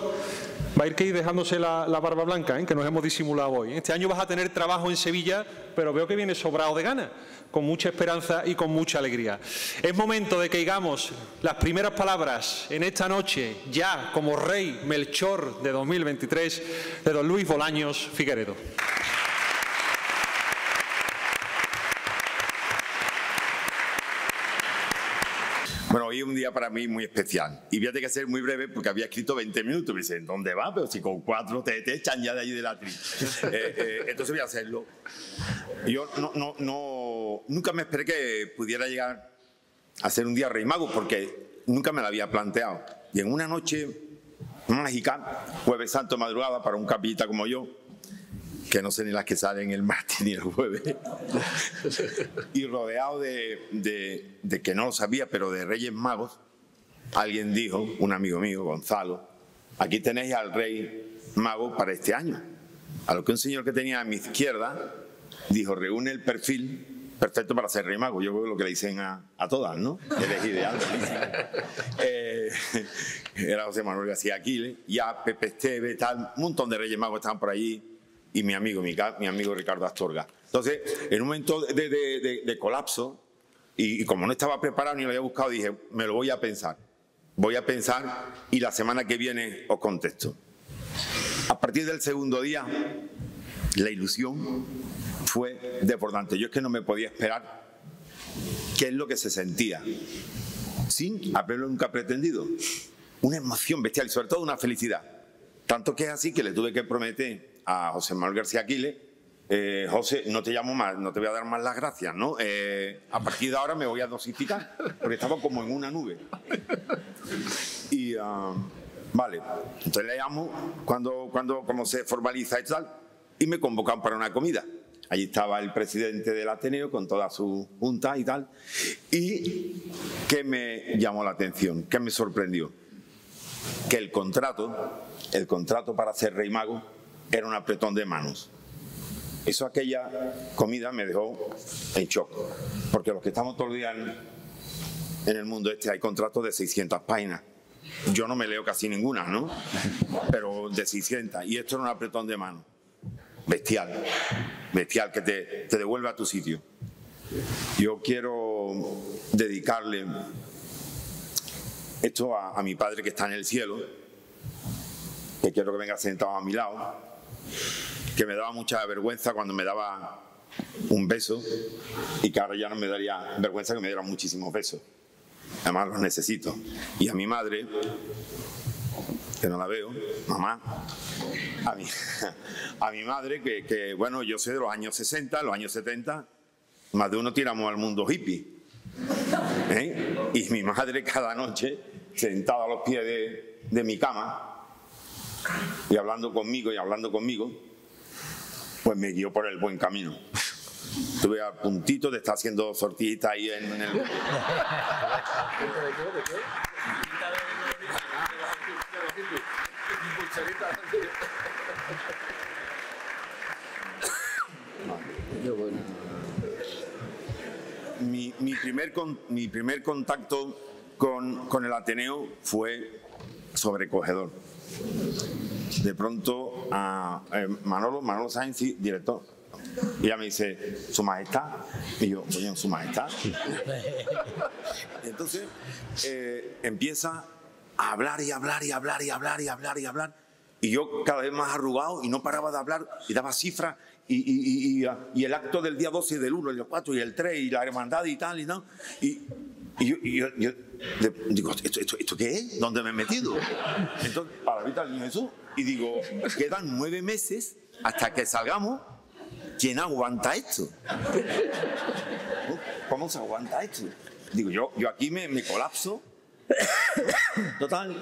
Speaker 2: va a ir que dejándose la, barba blanca, ¿eh? que nos hemos disimulado hoy. Este año vas a tener trabajo en Sevilla, pero veo que viene sobrado de ganas, con mucha esperanza y con mucha alegría. Es momento de que digamos las primeras palabras en esta noche, ya como rey Melchor de 2023, de don Luis Bolaños Figueredo.
Speaker 6: Bueno, hoy es un día para mí muy especial. Y voy a tener que ser muy breve porque había escrito 20 minutos. Me dicen, ¿dónde va? Pero si con cuatro te, echan ya de allí de la tri. Eh, eh, entonces voy a hacerlo. Yo no, no, no, nunca me esperé que pudiera llegar a ser un día rey mago porque nunca me lo había planteado. Y en una noche mágica, jueves santo madrugada para un capillita como yo, que no sé ni las que salen el martes ni el jueves, y rodeado de, de, que no lo sabía, pero de Reyes Magos, alguien dijo, un amigo mío, Gonzalo, aquí tenéis al rey mago para este año. A lo que un señor que tenía a mi izquierda dijo, reúne el perfil perfecto para ser rey mago. Yo creo que lo que le dicen a, todas, ¿no? Eres ideal. eh, era José Manuel García Aquiles, ya Pepe Esteve, tal, un montón de reyes magos estaban por allí y mi amigo, mi, mi amigo Ricardo Astorga. Entonces, en un momento de, colapso, y, y, como no estaba preparado ni lo había buscado, dije, me lo voy a pensar. Voy a pensar y la semana que viene os contesto. A partir del segundo día, la ilusión fue desbordante. Yo es que no me podía esperar qué es lo que se sentía, sin haberlo nunca pretendido. Una emoción bestial y sobre todo una felicidad. Tanto que es así que le tuve que prometer a José Manuel García Aquiles, eh, José, no te llamo más, no te voy a dar más las gracias, ¿no? Eh, a partir de ahora me voy a dosificar, porque estaba como en una nube. Y, ah, vale, entonces le llamo cuando, cuando como se formaliza y tal, y me convocan para una comida. Allí estaba el presidente del Ateneo con toda su junta y tal. Y ¿qué me llamó la atención? ¿Qué me sorprendió? Que el contrato, el contrato para ser rey mago, era un apretón de manos. Eso aquella comida me dejó en shock. Porque los que estamos todos los días en, el mundo este hay contratos de 600 páginas. Yo no me leo casi ninguna, ¿no? Pero de 600. Y esto era un apretón de manos bestial, bestial, que te, te devuelve a tu sitio. Yo quiero dedicarle esto a, mi padre que está en el cielo, que quiero que venga sentado a mi lado, que me daba mucha vergüenza cuando me daba un beso y que ahora ya no me daría vergüenza que me diera muchísimos besos. Además los necesito. Y a mi madre, que no la veo, mamá, a mi, a mi madre, que, bueno, yo soy de los años 60, los años 70, más de uno tiramos al mundo hippie. ¿eh? Y mi madre cada noche, sentada a los pies de, de mi cama, y hablando conmigo y hablando conmigo, pues me guió por el buen camino. Estuve a puntito de estar haciendo sortitas ahí en, en el... Mi, mi, primer, mi primer contacto con, con el Ateneo fue sobrecogedor. De pronto, a, Manolo, Manolo Sáenz, director, y ella me dice, Su Majestad. Y yo, oye, Su Majestad. Entonces eh, empieza a hablar y hablar y hablar y hablar y hablar y hablar. Y yo cada vez más arrugado y no paraba de hablar y daba cifras y, y, el acto del día 12 del 1, el 4 y el 3 y la hermandad y tal y no. Y, yo, digo, ¿esto, esto, esto qué es? ¿Dónde me he metido? Entonces, para evitar el niño Jesús. Y digo, quedan nueve meses hasta que salgamos. ¿Quién aguanta esto? ¿Cómo se aguanta esto? Digo, yo, yo aquí me, me colapso Total.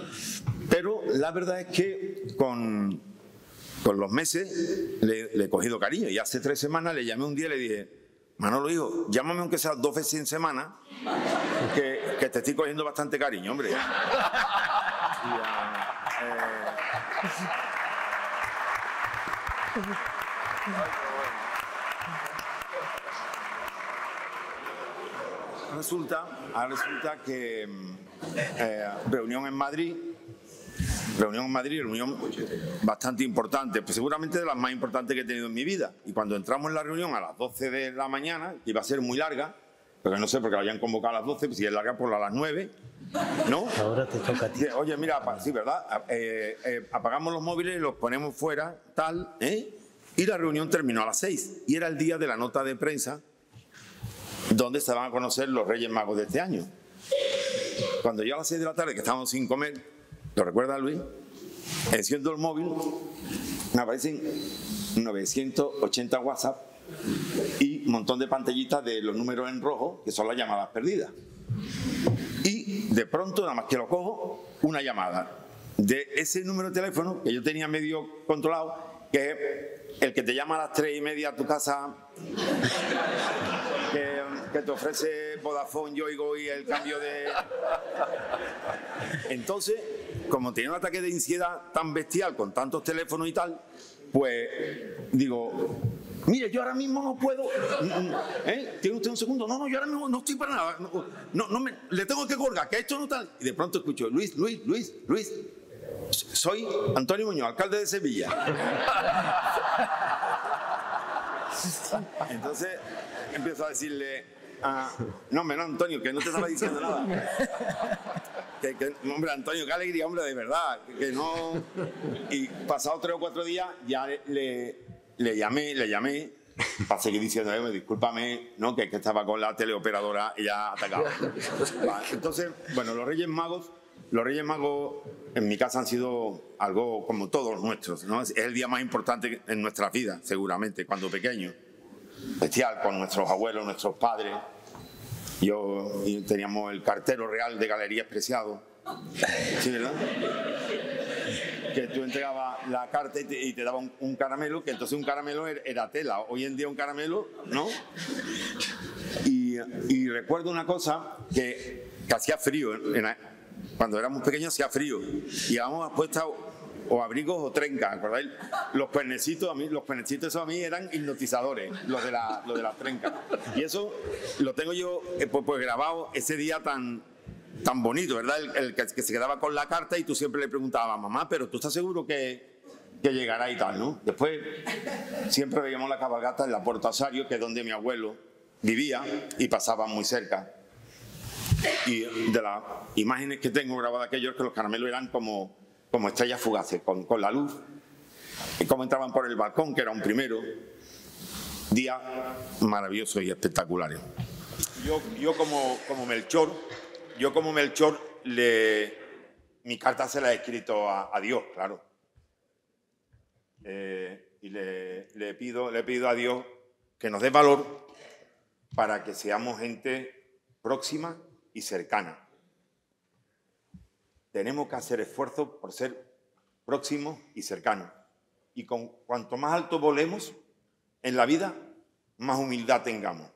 Speaker 6: Pero la verdad es que con, con los meses le, he cogido cariño. Y hace tres semanas le llamé un día y le dije, Manolo, hijo, llámame aunque sea dos veces en semana, que, que te estoy cogiendo bastante cariño, hombre. Resulta, resulta que eh, reunión en Madrid, reunión en Madrid, reunión bastante importante, pues seguramente de las más importantes que he tenido en mi vida. Y cuando entramos en la reunión a las 12 de la mañana, que iba a ser muy larga, porque no sé, porque la habían convocado a las 12, pues si es larga, por a las 9, ¿no?
Speaker 4: Ahora te toca a ti.
Speaker 6: Oye, mira, sí, ¿verdad? Eh, eh, apagamos los móviles, los ponemos fuera, tal, ¿eh? Y la reunión terminó a las 6. Y era el día de la nota de prensa donde se van a conocer los Reyes Magos de este año. Cuando yo a las 6 de la tarde, que estábamos sin comer, ¿lo recuerda Luis? Enciendo el móvil, me aparecen 980 WhatsApp y un montón de pantallitas de los números en rojo, que son las llamadas perdidas. Y de pronto, nada más que lo cojo, una llamada de ese número de teléfono que yo tenía medio controlado, que es el que te llama a las tres y media a tu casa, que, te ofrece Vodafone yo oigo y el cambio de... Entonces, como tenía un ataque de ansiedad tan bestial con tantos teléfonos y tal, pues digo, mire, yo ahora mismo no puedo. ¿Eh? ¿Tiene usted un segundo? No, no, yo ahora mismo no estoy para nada. No, no, me, le tengo que colgar, que esto no tal. Y de pronto escucho, Luis, Luis, Luis, Luis. Soy Antonio Muñoz, alcalde de Sevilla. Entonces empiezo a decirle, ah, no, no, Antonio, que no te estaba diciendo nada. Que, hombre, Antonio, qué alegría, hombre, de verdad. Que no. Y pasado tres o cuatro días ya le llamé, le llamé para seguir diciendo, discúlpame, ¿no? Que, que, estaba con la teleoperadora y ya atacaba. entonces, bueno, los Reyes Magos, los Reyes Magos en mi casa han sido algo como todos los nuestros, ¿no? Es el día más importante en nuestra vida, seguramente, cuando pequeño. Especial con nuestros abuelos, nuestros padres. Yo teníamos el cartero real de Galería Expresiado. ¿Sí, verdad? Que tú entregabas la carta y te, y daba un, caramelo, que entonces un caramelo era, tela. Hoy en día un caramelo, ¿no? Y, recuerdo una cosa que, hacía frío. cuando éramos pequeños hacía frío. Y íbamos a puesta o abrigos o trencas, ¿acordáis? Los pernecitos a mí, los pernecitos a mí eran hipnotizadores, los de la, los de las trencas. Y eso lo tengo yo eh, pues, pues, grabado ese día tan, tan bonito, ¿verdad? El, que, se quedaba con la carta y tú siempre le preguntabas, mamá, pero tú estás seguro que, que llegará y tal, ¿no? Después siempre veíamos la cabalgata en la Puerta Asario, que es donde mi abuelo vivía y pasaba muy cerca. Y de las imágenes que tengo grabadas aquellos que los caramelos eran como como estrellas fugaces, con, con la luz, y como entraban por el balcón, que era un primero, día maravilloso y espectaculares. Yo, yo como, como Melchor, yo como Melchor, le, mi carta se la he escrito a, Dios, claro. Eh, y le, le, pido, le pido a Dios que nos dé valor para que seamos gente próxima y cercana tenemos que hacer esfuerzos por ser próximos y cercanos. Y con cuanto más alto volemos en la vida, más humildad tengamos.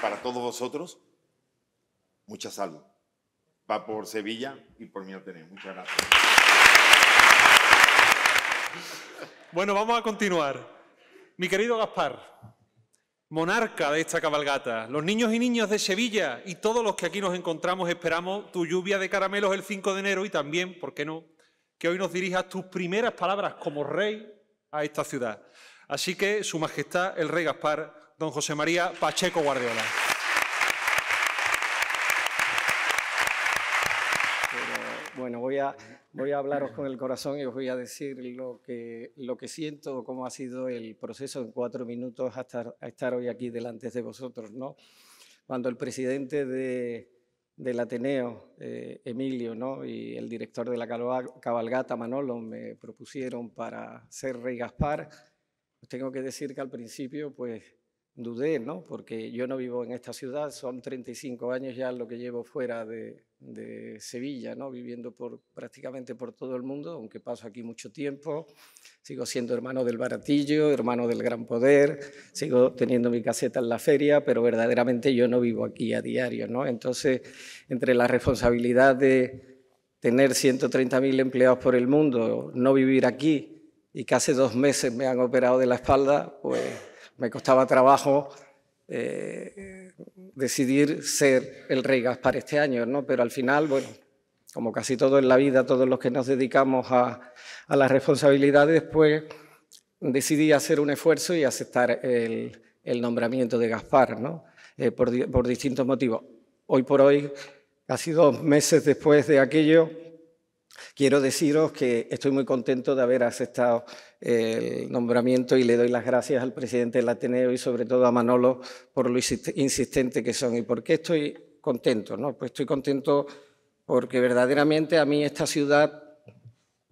Speaker 6: Para todos vosotros, mucha salud. Va por Sevilla y por mi Ateneo. Muchas gracias.
Speaker 2: Bueno, vamos a continuar. Mi querido Gaspar, monarca de esta cabalgata, los niños y niñas de Sevilla y todos los que aquí nos encontramos esperamos tu lluvia de caramelos el 5 de enero y también, ¿por qué no?, que hoy nos dirijas tus primeras palabras como rey a esta ciudad. Así que, Su Majestad el Rey Gaspar, don José María Pacheco Guardiola.
Speaker 7: Bueno, voy a, hablaros con el corazón y os voy a decir lo que, lo que siento, cómo ha sido el proceso en cuatro minutos hasta estar hoy aquí delante de vosotros. ¿no? Cuando el presidente de, del Ateneo, eh, Emilio, ¿no? y el director de la cabalgata, Manolo, me propusieron para ser rey Gaspar, tengo que decir que al principio pues dudé, ¿no? porque yo no vivo en esta ciudad, son 35 años ya lo que llevo fuera de, Sevilla, ¿no? viviendo prácticamente por todo el mundo, aunque paso aquí mucho tiempo. Sigo siendo hermano del Baratillo, hermano del Gran Poder, sigo teniendo mi caseta en la feria, pero verdaderamente yo no vivo aquí a diario. ¿no? Entonces, entre la responsabilidad de tener 130.000 empleados por el mundo, no vivir aquí y que hace dos meses me han operado de la espalda, pues me costaba trabajo eh, decidir ser el rey Gaspar este año, ¿no? Pero al final, bueno, como casi todo en la vida, todos los que nos dedicamos a, las responsabilidades, pues decidí hacer un esfuerzo y aceptar el, nombramiento de Gaspar, ¿no? Eh, por, por distintos motivos. Hoy por hoy, casi dos meses después de aquello, Quiero deciros que estoy muy contento de haber aceptado el nombramiento y le doy las gracias al presidente del Ateneo y sobre todo a Manolo por lo insistente que son. ¿Y por qué estoy contento? No? Pues estoy contento porque verdaderamente a mí esta ciudad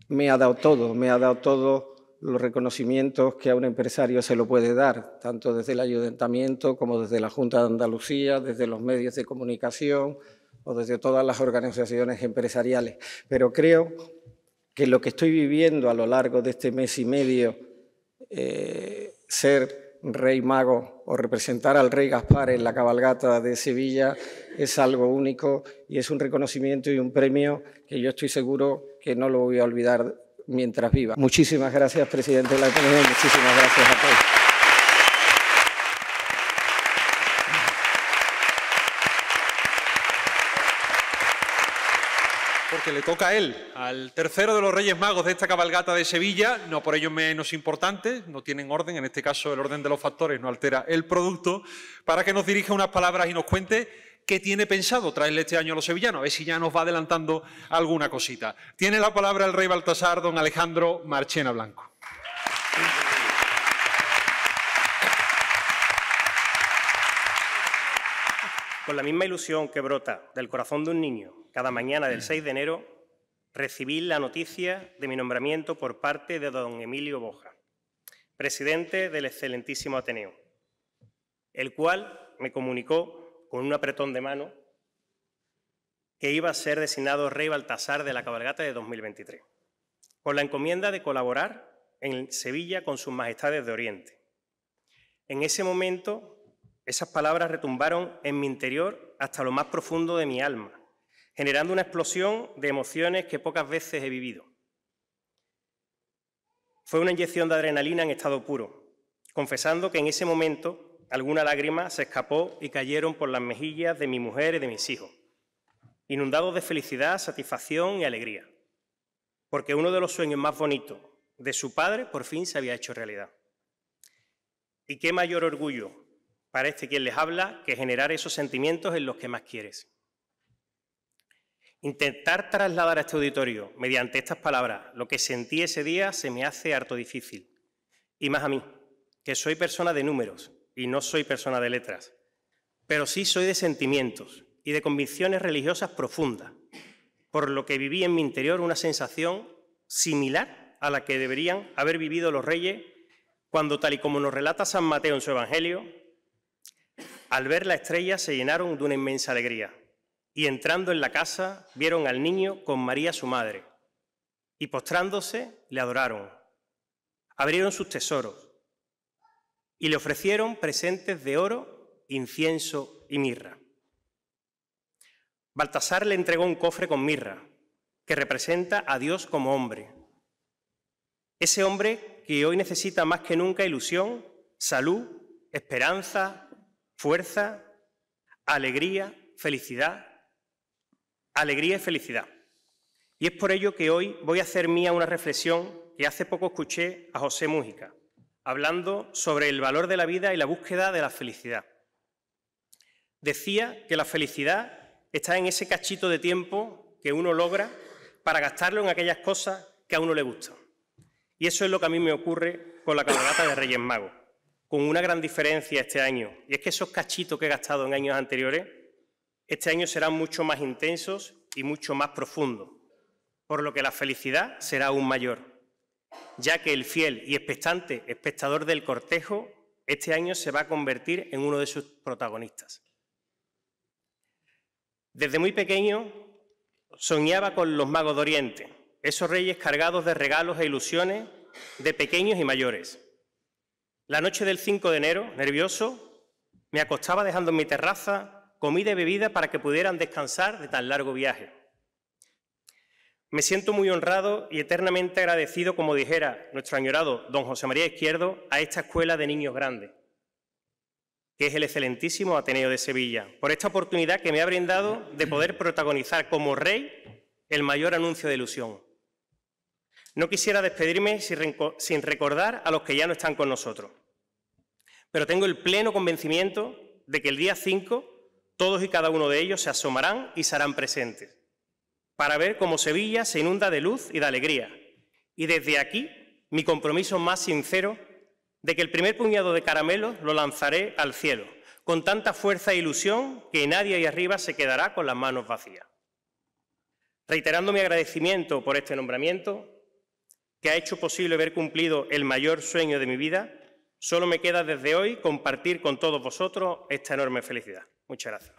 Speaker 7: me ha dado todo, me ha dado todos los reconocimientos que a un empresario se lo puede dar, tanto desde el ayuntamiento como desde la Junta de Andalucía, desde los medios de comunicación, o desde todas las organizaciones empresariales. Pero creo que lo que estoy viviendo a lo largo de este mes y medio, eh, ser rey mago o representar al rey Gaspar en la cabalgata de Sevilla es algo único y es un reconocimiento y un premio que yo estoy seguro que no lo voy a olvidar mientras viva. Muchísimas gracias, presidente de la Comunidad, muchísimas gracias a todos.
Speaker 2: Porque le toca a él, al tercero de los Reyes Magos de esta cabalgata de Sevilla, no por ello menos importante, no tienen orden, en este caso el orden de los factores no altera el producto, para que nos dirija unas palabras y nos cuente qué tiene pensado traerle este año a los sevillanos, a ver si ya nos va adelantando alguna cosita. Tiene la palabra el rey Baltasar, don Alejandro Marchena Blanco.
Speaker 8: Con la misma ilusión que brota del corazón de un niño cada mañana del 6 de enero, recibí la noticia de mi nombramiento por parte de don Emilio Boja, presidente del excelentísimo Ateneo, el cual me comunicó con un apretón de mano que iba a ser designado rey Baltasar de la cabalgata de 2023, con la encomienda de colaborar en Sevilla con sus majestades de Oriente. En ese momento esas palabras retumbaron en mi interior hasta lo más profundo de mi alma, generando una explosión de emociones que pocas veces he vivido. Fue una inyección de adrenalina en estado puro, confesando que en ese momento alguna lágrima se escapó y cayeron por las mejillas de mi mujer y de mis hijos, inundados de felicidad, satisfacción y alegría, porque uno de los sueños más bonitos de su padre por fin se había hecho realidad. Y qué mayor orgullo para este quien les habla que generar esos sentimientos en los que más quieres. Intentar trasladar a este auditorio, mediante estas palabras, lo que sentí ese día se me hace harto difícil. Y más a mí, que soy persona de números y no soy persona de letras. Pero sí soy de sentimientos y de convicciones religiosas profundas, por lo que viví en mi interior una sensación similar a la que deberían haber vivido los reyes cuando, tal y como nos relata San Mateo en su Evangelio, al ver la estrella se llenaron de una inmensa alegría y entrando en la casa vieron al niño con María su madre y postrándose le adoraron. Abrieron sus tesoros y le ofrecieron presentes de oro, incienso y mirra. Baltasar le entregó un cofre con mirra que representa a Dios como hombre. Ese hombre que hoy necesita más que nunca ilusión, salud, esperanza, fuerza, alegría, felicidad, alegría y felicidad. Y es por ello que hoy voy a hacer mía una reflexión que hace poco escuché a José Mújica, hablando sobre el valor de la vida y la búsqueda de la felicidad. Decía que la felicidad está en ese cachito de tiempo que uno logra para gastarlo en aquellas cosas que a uno le gustan. Y eso es lo que a mí me ocurre con la cabalgata de Reyes Magos con una gran diferencia este año, y es que esos cachitos que he gastado en años anteriores, este año serán mucho más intensos y mucho más profundos, por lo que la felicidad será aún mayor, ya que el fiel y expectante espectador del cortejo este año se va a convertir en uno de sus protagonistas. Desde muy pequeño soñaba con los magos de Oriente, esos reyes cargados de regalos e ilusiones de pequeños y mayores. La noche del 5 de enero, nervioso, me acostaba dejando en mi terraza comida y bebida para que pudieran descansar de tan largo viaje. Me siento muy honrado y eternamente agradecido, como dijera nuestro añorado don José María Izquierdo, a esta escuela de niños grandes, que es el excelentísimo Ateneo de Sevilla, por esta oportunidad que me ha brindado de poder protagonizar como rey el mayor anuncio de ilusión. No quisiera despedirme sin recordar a los que ya no están con nosotros, pero tengo el pleno convencimiento de que el día 5 todos y cada uno de ellos se asomarán y serán presentes, para ver cómo Sevilla se inunda de luz y de alegría. Y desde aquí, mi compromiso más sincero de que el primer puñado de caramelos lo lanzaré al cielo, con tanta fuerza e ilusión que nadie ahí arriba se quedará con las manos vacías. Reiterando mi agradecimiento por este nombramiento, que ha hecho posible ver cumplido el mayor sueño de mi vida, solo me queda desde hoy compartir con todos vosotros esta enorme felicidad. Muchas gracias.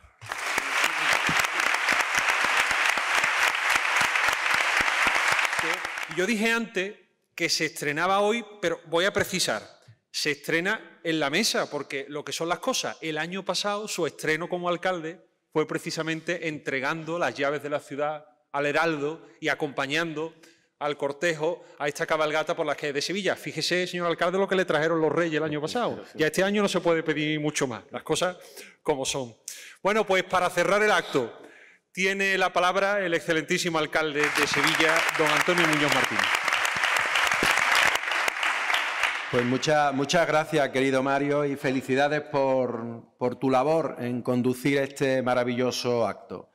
Speaker 2: Yo dije antes que se estrenaba hoy, pero voy a precisar, se estrena en la mesa, porque lo que son las cosas, el año pasado su estreno como alcalde fue precisamente entregando las llaves de la ciudad al Heraldo y acompañando al cortejo a esta cabalgata por las calles de Sevilla. Fíjese, señor alcalde, lo que le trajeron los reyes el año pasado. Ya este año no se puede pedir mucho más, las cosas como son. Bueno, pues para cerrar el acto, tiene la palabra el excelentísimo alcalde de Sevilla, don Antonio Muñoz Martínez.
Speaker 9: Pues muchas, muchas gracias, querido Mario, y felicidades por, por tu labor en conducir este maravilloso acto.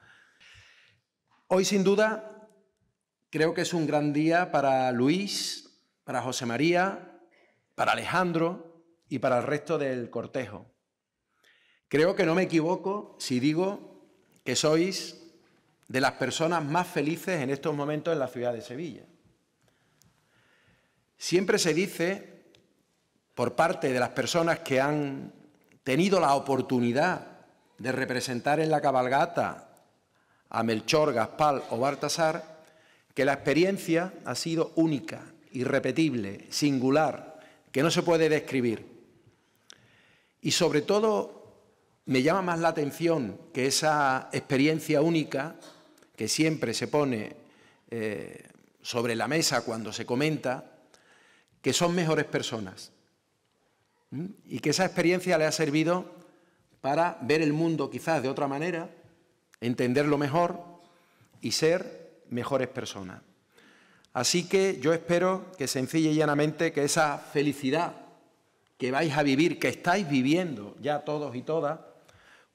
Speaker 9: Hoy, sin duda, creo que es un gran día para Luis, para José María, para Alejandro y para el resto del cortejo. Creo que no me equivoco si digo que sois de las personas más felices en estos momentos en la ciudad de Sevilla. Siempre se dice por parte de las personas que han tenido la oportunidad de representar en la cabalgata a Melchor, Gaspar o Baltasar, que la experiencia ha sido única, irrepetible, singular, que no se puede describir. Y sobre todo me llama más la atención que esa experiencia única, que siempre se pone eh, sobre la mesa cuando se comenta, que son mejores personas y que esa experiencia le ha servido para ver el mundo quizás de otra manera, entenderlo mejor y ser mejores personas. Así que yo espero que sencilla y llanamente que esa felicidad que vais a vivir, que estáis viviendo ya todos y todas,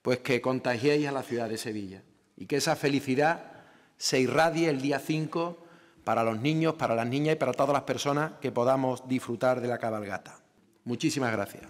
Speaker 9: pues que contagiéis a la ciudad de Sevilla y que esa felicidad se irradie el día 5 para los niños, para las niñas y para todas las personas que podamos disfrutar de la cabalgata. Muchísimas gracias.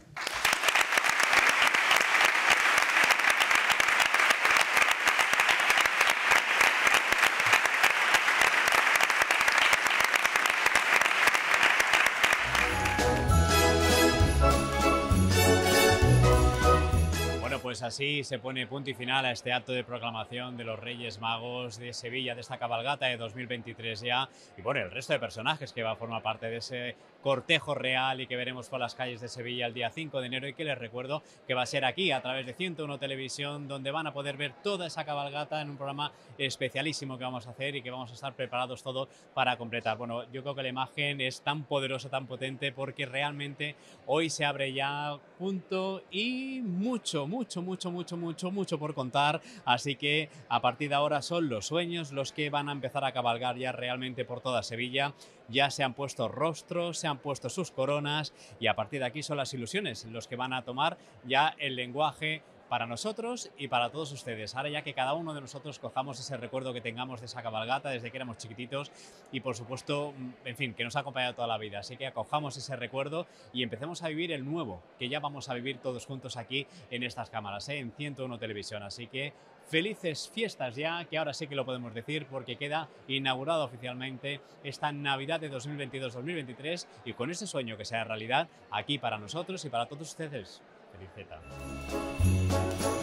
Speaker 1: Así se pone punto y final a este acto de proclamación de los Reyes Magos de Sevilla, de esta cabalgata de 2023 ya, y bueno, el resto de personajes que va a formar parte de ese cortejo real y que veremos por las calles de Sevilla el día 5 de enero y que les recuerdo que va a ser aquí a través de 101 Televisión donde van a poder ver toda esa cabalgata en un programa especialísimo que vamos a hacer y que vamos a estar preparados todos para completar. Bueno, yo creo que la imagen es tan poderosa, tan potente porque realmente hoy se abre ya punto y mucho, mucho, mucho, mucho, mucho, mucho por contar. Así que a partir de ahora son los sueños los que van a empezar a cabalgar ya realmente por toda Sevilla ya se han puesto rostros, se han puesto sus coronas y a partir de aquí son las ilusiones los que van a tomar ya el lenguaje para nosotros y para todos ustedes. Ahora ya que cada uno de nosotros cojamos ese recuerdo que tengamos de esa cabalgata desde que éramos chiquititos y por supuesto, mm, en fin, que nos ha acompañado toda la vida. Así que acojamos ese recuerdo y empecemos a vivir el nuevo, que ya vamos a vivir todos juntos aquí en estas cámaras, ¿eh? en 101 Televisión. Así que felices fiestas ya, que ahora sí que lo podemos decir porque queda inaugurado oficialmente esta Navidad de 2022-2023 y con ese sueño que sea realidad aquí para nosotros y para todos ustedes. Feliz